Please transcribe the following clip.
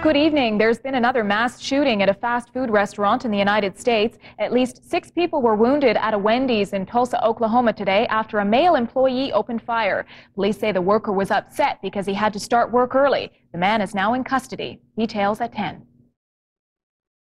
Good evening. There's been another mass shooting at a fast food restaurant in the United States. At least six people were wounded at a Wendy's in Tulsa, Oklahoma today after a male employee opened fire. Police say the worker was upset because he had to start work early. The man is now in custody. Details at 10.